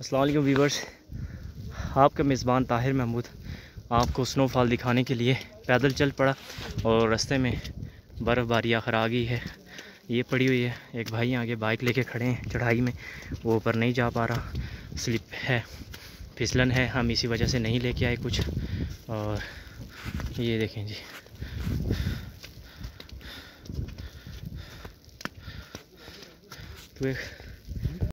Aslam viewers आपका मेज़बान ताहिर महमूद आपको स्नोफॉल दिखाने के लिए पैदल चल पड़ा और रास्ते में बर्फ़बारी आखिर आ गई है। ये पड़ी हुई है, एक भाई आगे बाइक लेके खड़े हैं चढ़ाई में। वो ऊपर नहीं जा पा रहा, स्लिप है, फिसलन है, हम इसी वजह से नहीं लेके आए कुछ। और ये देखें जी। तो एक